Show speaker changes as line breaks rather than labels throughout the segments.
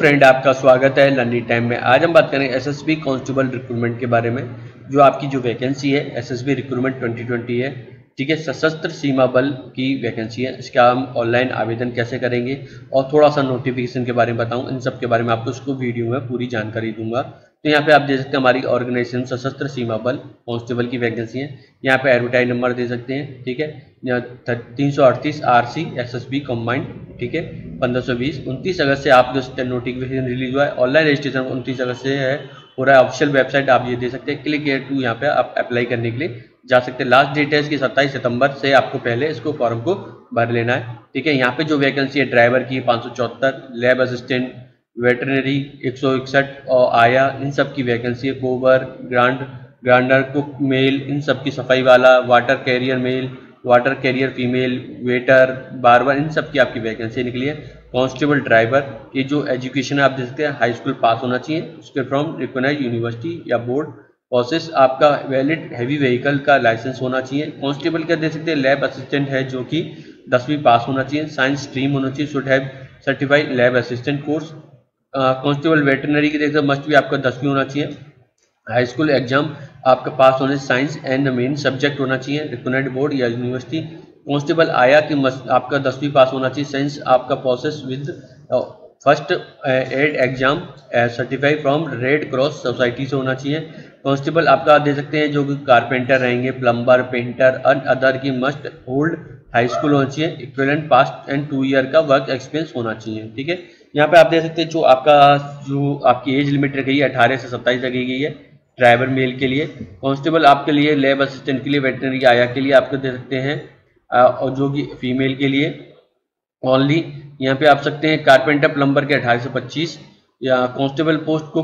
Friend आपका स्वागत है लर्निंग टाइम में। आज हम बात करें एसएसबी कांस्टेबल रिक्रूटमेंट के बारे में, जो आपकी जो वैकेंसी है एसएसबी रिक्रूटमेंट 2020 है। ठीक है, सशस्त्र सीमा बल की वैकेंसी है। इसका हम ऑनलाइन आवेदन कैसे करेंगे? और थोड़ा सा नोटिफिकेशन के बारे में बताऊँ। इन सब के बारे में आपको उसको वीडियो में पूरी जानकारी दूँगा। तो यहाँ पे आप दे सकते हैं हमारी ऑर्गेनाइजेशन सशस्त्र सीमा बल कांस्टेबल की वैकेंसी है। यहाँ पे एडवर्टाइज नंबर दे सकते हैं, ठीक है? तीन सौ अड़तीस R C S S B combined ठीक है? पंद्रह सौ बीस। उनतीस अगस्त से आप जो नोटिफिकेशन रिलीज़ हुआ है। ऑनलाइन रजिस्ट्रेशन उनतीस अगस्त से है। हो रहा है ऑफिशियल वेबसाइट आप ये दे सकते हैं। क्लिक टू यहाँ पे आप अप्लाई करने के लिए जा सकते हैं। लास्ट डेट है इसकी सत्ताईस सितंबर से आपको पहले इसको फॉर्म को भर लेना है। ठीक है, यहाँ पे जो वैकेंसी है ड्राइवर की पाँच सौ चौहत्तर लैब असिस्टेंट वेटरनरी एक सौ इकसठ और आया, इन सब की वैकेंसी है। Cobbler grand grander cook male इन सब की सफ़ाई वाला water carrier male water carrier female waiter barber इन सब की आपकी वैकेंसी निकली है। कांस्टेबल ड्राइवर ये जो एजुकेशन है, आप देख सकते हैं हाई स्कूल पास होना चाहिए। उसके फ्रॉम रिकोनाइज यूनिवर्सिटी या बोर्ड प्रोसेस आपका वैलिड हैवी व्हीकल का लाइसेंस होना चाहिए। कांस्टेबल क्या देख सकते हैं? लैब असिस्टेंट है जो कि दसवीं पास होना चाहिए। साइंस स्ट्रीम होना चाहिए। Should have certified lab assistant course constable veterinary की देखते मस्ट भी आपका दसवीं होना चाहिए। हाई स्कूल एग्ज़ाम आपका पास होने साइंस एंड मेन सब्जेक्ट होना चाहिए। रिकोनाइड बोर्ड या यूनिवर्सिटी कांस्टेबल आया कि आपका दसवीं पास होना चाहिए। साइंस आपका process with first aid exam certified from red cross society से होना चाहिए। कांस्टेबल आपका दे सकते हैं जो कि कारपेंटर रहेंगे, प्लम्बर, पेंटर और अदर की मस्ट होल्ड हाई स्कूल होना चाहिए equivalent pass and two year का वर्क एक्सपीरियंस होना चाहिए, ठीक है? यहाँ पे आप देख सकते हैं जो आपका, जो आपकी एज लिमिट रखी है, अठारह से सत्ताईस रखी गई है ड्राइवर मेल के लिए। कांस्टेबल आपके लिए लेब असिस्टेंट के लिए वेटनरी आया के लिए आपको दे सकते हैं और जो कि फीमेल के लिए। ओनली यहाँ पे आप सकते हैं कारपेंटर प्लम्बर के अठारह से पच्चीस या कांस्टेबल पोस्ट को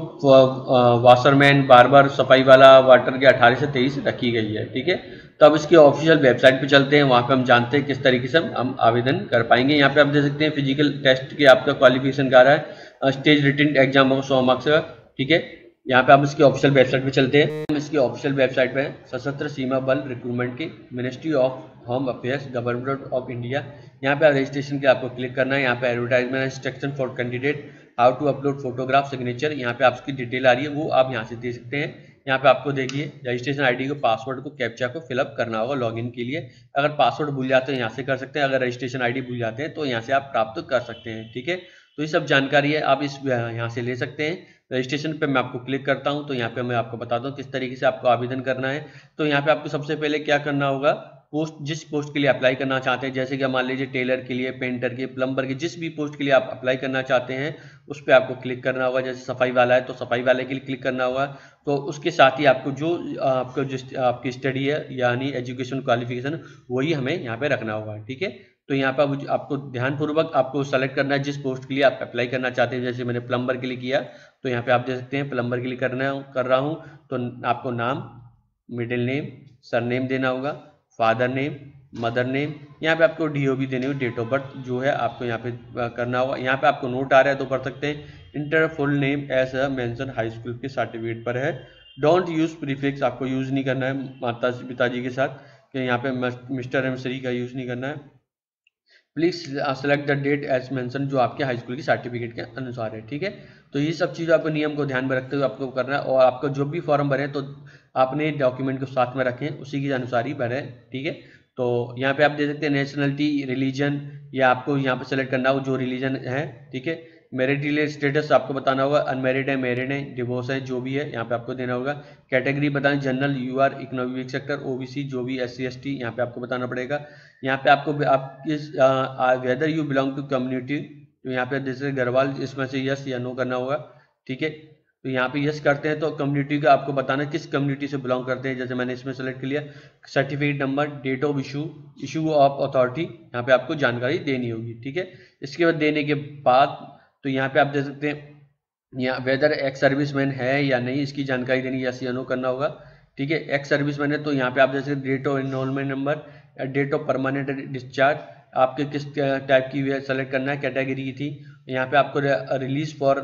वाशरमैन बारबर सफ़ाई वाला वाटर के अठारह से तेईस रखी गई है, ठीक है? तो अब इसकी ऑफिशियल वेबसाइट पे चलते हैं, वहाँ पे हम जानते हैं किस तरीके से हम आवेदन कर पाएँगे। यहाँ पे आप देख सकते हैं फ़िज़िकल टेस्ट के आपका क्वालिफिकेशन का रहा है स्टेज रिटर्न एग्ज़ाम होगा सौ मार्क्स का, ठीक है? यहाँ पे आप इसकी ऑफिशियल वेबसाइट पे चलते हैं। हम इसकी ऑफिशियल वेबसाइट पे सशस्त्र सीमा बल रिक्रूटमेंट की ministry of home affairs government of India यहाँ पे रजिस्ट्रेशन के आपको क्लिक करना है, यहाँ पे advertisement instruction for candidate how to upload photograph signature, यहाँ पे आपकी डिटेल आ रही है, वो आप यहाँ से दे सकते हैं। यहाँ पे आपको देखिए, रजिस्ट्रेशन आईडी को, पासवर्ड को, कैप्चा को फिलअप करना होगा लॉगिन के लिए। अगर पासवर्ड भूल जाते हैं, यहाँ से कर सकते हैं। अगर रजिस्ट्रेशन आईडी भूल जाते हैं तो यहाँ से आप प्राप्त कर सकते हैं, ठीक है? तो ये सब जानकारी है, आप इस यहाँ से ले सकते हैं। रजिस्ट्रेशन पे मैं आपको क्लिक करता हूँ तो यहाँ पे मैं आपको बताता हूँ किस तरीके से आपको आवेदन करना है। तो यहाँ पे आपको सबसे पहले क्या करना होगा पोस्ट जिस पोस्ट के लिए अप्लाई करना चाहते हैं, जैसे कि मान लीजिए टेलर के लिए पेंटर के प्लम्बर के, जिस भी पोस्ट के लिए आप अप्लाई करना चाहते हैं, उस पर आपको क्लिक करना होगा। जैसे सफ़ाई वाला है तो सफ़ाई वाले के लिए क्लिक करना होगा। तो उसके साथ ही आपको जो, आपको जिस, आपकी स्टडी है, यानी एजुकेशन क्वालिफिकेशन वही हमें यहाँ पे रखना होगा, ठीक है? तो यहाँ पर आपको ध्यानपूर्वक आपको सेलेक्ट करना है, जिस पोस्ट के लिए आप अप्लाई करना चाहते हैं। जैसे मैंने प्लम्बर के लिए किया तो यहाँ पे आप देख सकते हैं प्लम्बर के लिए करना, कर रहा हूँ। तो आपको नाम मिडिल नेम सरनेम देना होगा। फादर नेम, मदर नेम, यहाँ पे आपको डी ओ बी देनी हुई डेट ऑफ़ बर्थ जो है आपको यहाँ पे करना होगा। यहाँ पे आपको नोट आ रहा है तो पढ़ सकते हैं। Enter full name as mention high school के सर्टिफिकेट पर है। डोंट यूज़ प्रीफिक्स आपको यूज़ नहीं करना है माता पिताजी के साथ, कि यहाँ पे मिस्टर एम श्री का यूज़ नहीं करना है। Please select the date age mention जो आपके हाई स्कूल की सर्टिफिकेट के अनुसार है, ठीक है? तो ये सब चीज़ आपको नियम को ध्यान में रखते हुए आपको करना है और आपको जो भी फॉर्म भरें तो आपने डॉक्यूमेंट को साथ में रखें, उसी के अनुसार ही भरें ठीक है? तो यहाँ पे आप दे सकते हैं नेशनलिटी रिलीजन या आपको यहाँ पे सेलेक्ट करना हो जो रिलीजन है, ठीक है? मेरिट रिलेट स्टेटस आपको बताना होगा अनमेरिड है मेरिड है डिवोर्स है, जो भी है, यहाँ पे आपको देना होगा। कैटेगरी बताएँ general you are economic sector OBC जो भी एस सी एस टी यहाँ पे आपको बताना पड़ेगा। यहाँ पे आपको आप किस whether you belong to community तो यहाँ पे जैसे गढ़वाल इसमें से यस या नो करना होगा, ठीक है? तो यहाँ पे यस करते हैं तो कम्युनिटी का आपको बताना किस कम्युनिटी से बिलोंग करते हैं, जैसे मैंने इसमें सेलेक्ट किया certificate number date of issue issue of authority यहाँ पे आपको जानकारी देनी होगी, ठीक है? इसके बाद देने के बाद तो यहाँ पे आप दे सकते हैं, यहाँ वेदर एक्स सर्विसमैन है या नहीं, इसकी जानकारी देनी या नो करना होगा। ठीक है एक्स सर्विसमैन है तो यहाँ पे आप जैसे date of enrolment number date of permanent discharge आपके किस टाइप की सेलेक्ट करना है कैटेगरी की थी। यहाँ पे आपको रिलीज़ फॉर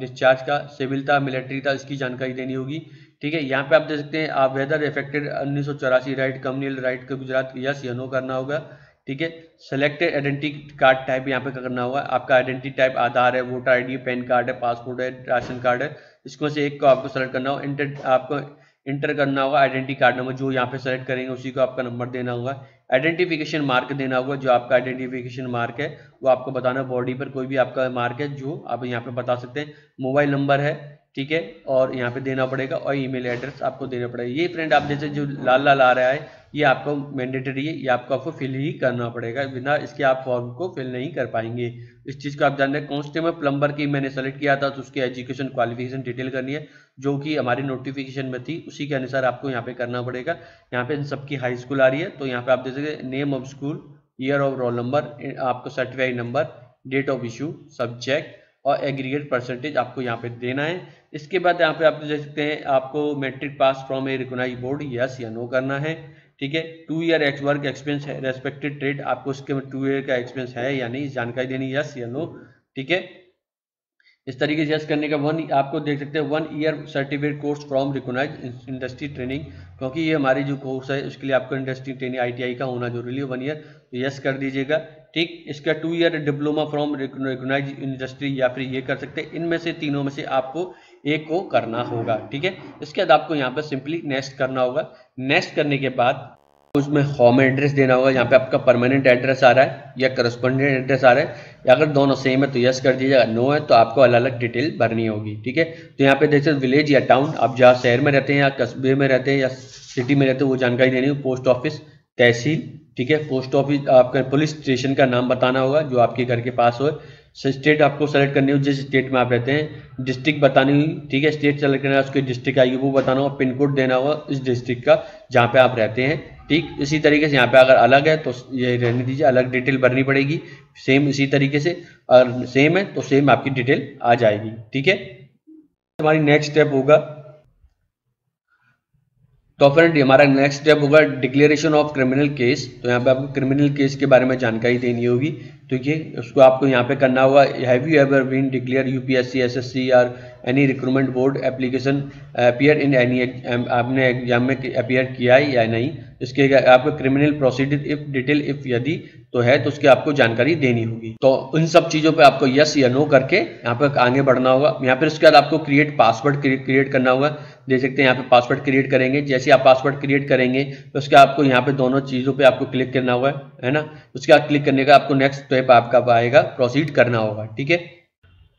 डिस्चार्ज का सिविल था मिलिट्री था, इसकी जानकारी देनी होगी। ठीक है, यहाँ पे आप देख सकते हैं, आप वेदर इफेक्टेड उन्नीस सौ चौरासी राइट कम्युनल राइट गुजरात या नो करना होगा। ठीक है? सेलेक्ट आइडेंटिटी कार्ड टाइप यहाँ पे करना होगा आपका आइडेंटिटी टाइप आधार है वोटर आईडी पैन कार्ड है पासपोर्ट है राशन कार्ड है। इसमें से एक को आपको सेलेक्ट करना होगा इंटर आपको इंटर करना होगा आइडेंटिटी कार्ड नंबर जो यहाँ पे सेलेक्ट करेंगे, उसी को आपका नंबर देना होगा आइडेंटिफिकेशन मार्क देना होगा जो आपका आइडेंटिफिकेशन मार्क है, वो आपको बताना बॉडी पर कोई भी आपका मार्क है जो आप यहाँ पे बता सकते हैं। मोबाइल नंबर है ठीक है? और यहाँ पे देना पड़ेगा और ईमेल एड्रेस आपको देना पड़ेगा। ये फ्रेंड आप जैसे जो लाल लाल आ रहा है, ये आपको मैंडेटरी है, ये आपको आपको फिल ही करना पड़ेगा। बिना इसके आप फॉर्म को फिल नहीं कर पाएँगे। इस चीज़ को आप जानते हैं कॉन्स्टेबल प्लम्बर की मैंने सेलेक्ट किया था तो उसकी एजुकेशन क्वालिफिकेशन डिटेल करनी है, जो कि हमारी नोटिफिकेशन में थी, उसी के अनुसार आपको यहाँ पे करना पड़ेगा। यहाँ पे इन सबकी हाई स्कूल आ रही है तो यहाँ पे आप सकते name of school year of roll number आपको certified number date of issue subject और एग्रीगेट परसेंटेज आपको यहाँ पे देना है। इसके बाद यहाँ पे आप देख सकते हैं, आपको matric pass from a recognise board yes या नो करना है, ठीक है? Two year ex work experience है रेस्पेक्टेड ट्रेड आपको उसके टू ईयर का एक्सपीरियंस है या नहीं, जानकारी देनी यस या नो ठीक है? इस तरीके से यस करने का वन आपको देख सकते हैं one year certificate course from recognise industry training क्योंकि ये हमारी जो कोर्स है, उसके लिए आपको इंडस्ट्री ट्रेनिंग आईटीआई का होना ज़रूरी है वन ईयर तो यस कर दीजिएगा। ठीक, इसका two year diploma from recognise industry या फिर ये कर सकते हैं। इनमें से तीनों में से आपको एक को करना होगा, ठीक है? इसके बाद आपको यहाँ पर सिंपली नेक्स्ट करना होगा। नेक्स्ट करने के बाद उसमें होम एड्रेस देना होगा, यहाँ पे आपका परमानेंट एड्रेस आ रहा है, या करस्पॉन्डेंट एड्रेस आ रहा है। या अगर दोनों सेम है तो यस कर दीजिएगा नो है तो आपको अलग अलग डिटेल भरनी होगी, ठीक है? तो यहाँ पे देख सकते विलेज या टाउन आप जहाँ शहर में रहते हैं या कस्बे में रहते हैं या सिटी में रहते हैं, वो जानकारी देनी होगी पोस्ट ऑफ़िस तहसील, ठीक है? पोस्ट ऑफ़िस आपका पुलिस स्टेशन का नाम बताना होगा, जो आपके घर के पास हो। स्टेट आपको सेलेक्ट करनी होगी जिस स्टेट में आप रहते हैं डिस्ट्रिक्ट बतानी हुई, ठीक है? स्टेट सेलेक्ट करना है, उसकी डिस्ट्रिक्ट आएगी वो बताना होगा पिन कोड देना होगा इस डिस्ट्रिक्ट का, जहाँ पे आप रहते हैं, ठीक? इसी तरीके से यहाँ पे अगर अलग है तो ये रहने दीजिए, अलग डिटेल भरनी पड़ेगी सेम इसी तरीके से अगर सेम है तो सेम आपकी डिटेल आ जाएगी, ठीक है? हमारी नेक्स्ट स्टेप होगा तो फ्रेंड हमारा नेक्स्ट स्टेप होगा डिक्लेरेशन ऑफ़ क्रिमिनल केस तो यहाँ पे आपको क्रिमिनल केस के बारे में जानकारी देनी होगी। तो ये, उसको आपको यहाँ पे करना होगा। Have you ever been declare UPSC SSC और any recruitment board application appear in any आपने एग्ज़ाम में अपियर किया है या नहीं, इसके आपको criminal procedure if detail if यदि तो है तो उसकी आपको जानकारी देनी होगी। तो इन सब चीज़ों पे आपको यस या नो करके यहाँ पर आगे बढ़ना होगा। यहाँ पर उसके बाद आपको क्रिएट पासवर्ड क्रिएट करना होगा। देख सकते हैं यहाँ पे पासवर्ड क्रिएट करेंगे। जैसे आप पासवर्ड क्रिएट करेंगे तो उसके आपको यहाँ पे दोनों चीज़ों पे आपको क्लिक करना होगा, है ना? उसके बाद क्लिक करने का आपको नेक्स्ट स्टेप आपका आएगा प्रोसीड करना होगा, ठीक है?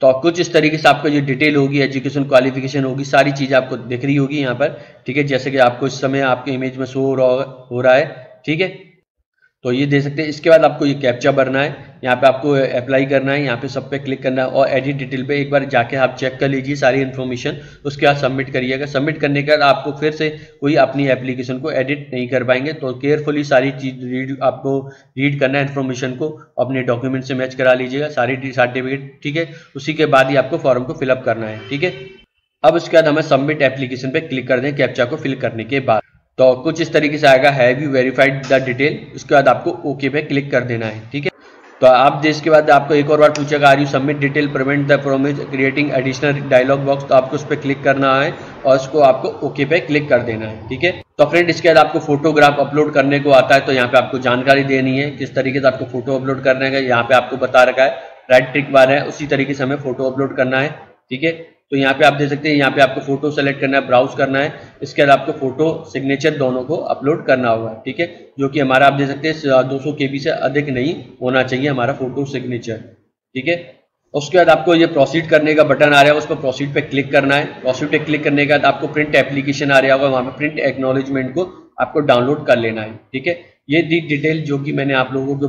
तो कुछ इस तरीके से आपको जो डिटेल होगी एजुकेशन क्वालिफिकेशन होगी, सारी चीज़ आपको दिख रही होगी यहाँ पर, ठीक है? जैसे कि आपको इस समय आपके इमेज में शो हो रहा है, ठीक है? तो ये दे सकते हैं। इसके बाद आपको ये कैप्चा भरना है। यहाँ पे आपको अप्लाई करना है। यहाँ पे सब पे क्लिक करना है और एडिट डिटेल पे एक बार जाके आप चेक कर लीजिए सारी इन्फॉर्मेशन उसके बाद सबमिट करिएगा सबमिट करने के बाद आपको फिर से कोई अपनी एप्लीकेशन को एडिट नहीं कर पाएँगे तो केयरफुली सारी चीज़ रीड आपको रीड करना है इन्फॉर्मेशन को। अपने डॉक्यूमेंट से मैच करा लीजिएगा। सारी सर्टिफिकेट ठीक है? उसी के बाद ही आपको फॉर्म को फिलअप करना है, ठीक है? अब उसके बाद हमें सबमिट एप्लीकेशन पे क्लिक कर दें कैप्चा को फिल करने के बाद। तो कुछ इस तरीके से आएगा have you verified the detail उसके बाद आपको ओके पे क्लिक कर देना है, ठीक है? तो आप इसके बाद आपको एक और बार पूछेगा are you submit detail prevent the promise creating additional dialog box तो आपको उस पर क्लिक करना है और उसको आपको ओके पे क्लिक कर देना है, ठीक है? तो फ्रेंड इसके बाद आपको फोटोग्राफ अपलोड करने को आता है तो यहाँ पे आपको जानकारी देनी है किस तरीके से आपको फ़ोटो अपलोड करने का यहाँ पे आपको बता रखा है राइट ट्रिक बार है, उसी तरीके से हमें फ़ोटो अपलोड करना है, ठीक है? तो यहाँ पे आप देख सकते हैं, यहाँ पे आपको फ़ोटो सेलेक्ट करना है ब्राउज करना है। इसके बाद आपको फ़ोटो सिग्नेचर दोनों को अपलोड करना होगा, ठीक है? जो कि हमारा आप देख सकते हैं दो सौ से अधिक नहीं होना चाहिए हमारा फ़ोटो सिग्नेचर ठीक है? उसके बाद आपको ये प्रोसीड करने का बटन आ रहा है उस पर प्रोसीड पे क्लिक करना है। प्रोसीड पे क्लिक करने के बाद आपको प्रिंट एप्लीकेशन आ रहा होगा, वहाँ पे प्रिंट एक्नोलेजमेंट को आपको डाउनलोड कर लेना है, ठीक है? ये दी डिटेल जो कि मैंने आप लोगों को